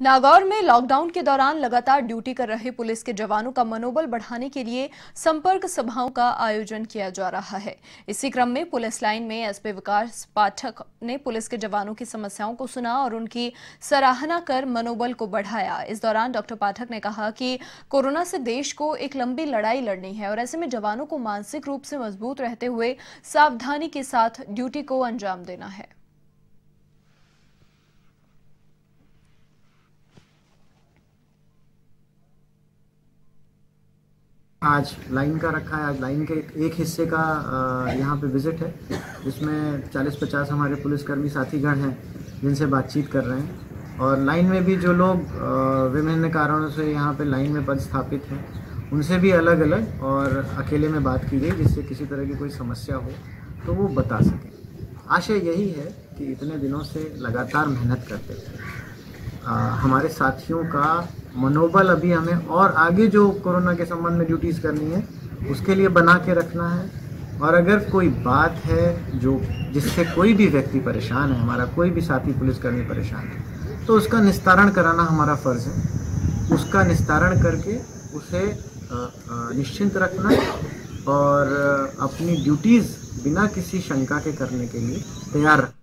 नागौर में लॉकडाउन के दौरान लगातार ड्यूटी कर रहे पुलिस के जवानों का मनोबल बढ़ाने के लिए संपर्क सभाओं का आयोजन किया जा रहा है। इसी क्रम में पुलिस लाइन में एसपी विकास पाठक ने पुलिस के जवानों की समस्याओं को सुना और उनकी सराहना कर मनोबल को बढ़ाया। इस दौरान डॉक्टर पाठक ने कहा कि कोरोना से देश को एक लंबी लड़ाई लड़नी है और ऐसे में जवानों को मानसिक रूप से मज़बूत रहते हुए सावधानी के साथ ड्यूटी को अंजाम देना है। आज लाइन का रखा है, आज लाइन के एक हिस्से का यहाँ पे विज़िट है, जिसमें 40-50 हमारे पुलिसकर्मी साथीगण हैं, जिनसे बातचीत कर रहे हैं। और लाइन में भी जो लोग विभिन्न कारणों से यहाँ पे लाइन में पद स्थापित हैं, उनसे भी अलग अलग और अकेले में बात की गई, जिससे किसी तरह की कोई समस्या हो तो वो बता सकें। आशय यही है कि इतने दिनों से लगातार मेहनत करते थे हमारे साथियों का मनोबल अभी हमें और आगे जो कोरोना के संबंध में ड्यूटीज़ करनी है, उसके लिए बना के रखना है। और अगर कोई बात है जो, जिससे कोई भी व्यक्ति परेशान है, हमारा कोई भी साथी पुलिसकर्मी परेशान है तो उसका निस्तारण कराना हमारा फ़र्ज़ है। उसका निस्तारण करके उसे निश्चिंत रखना और अपनी ड्यूटीज़ बिना किसी शंका के करने के लिए तैयार रखना।